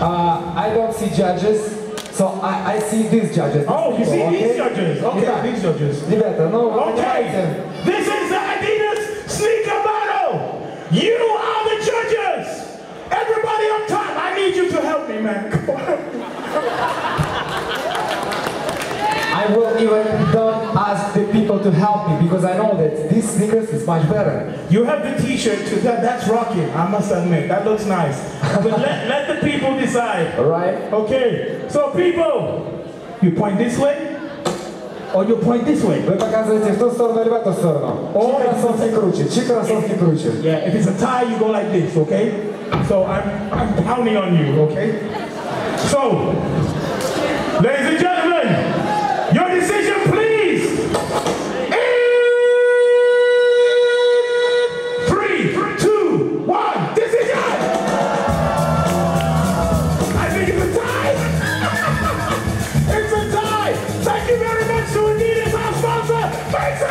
Uh, I don't see judges, so I, I see these judges. Oh, you see Okay? these judges. Okay, Итак, these judges. Ребята, ну, вы понимаете, Okay, this is the Adidas sneaker battle. You are the judges. Everybody on top, I need you to help me, man. Come on. I will even to help me because I know that this sneakers is much better. You have the T-shirt too. That, that's rocking. I must admit, that looks nice. But let, let the people decide. Alright? Okay, so people, you point this way, or you point this way. Вы показываете в ту сторону или в эту сторону? О, Чьи кроссовки круче? Чьи кроссовки круче? Yeah, if it's a tie, you go like this, okay? So I'm, I'm pounding on you, okay? So, You. Thanks.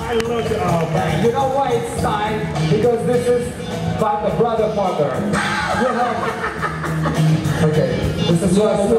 I love. Oh, man. You know why it's time? Because this is father, brother, father. Okay, this is your